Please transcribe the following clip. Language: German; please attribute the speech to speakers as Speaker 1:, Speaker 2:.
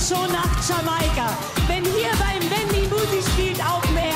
Speaker 1: schon nach Jamaika. Wenn hier beim Wendy Musi spielt, auch mehr.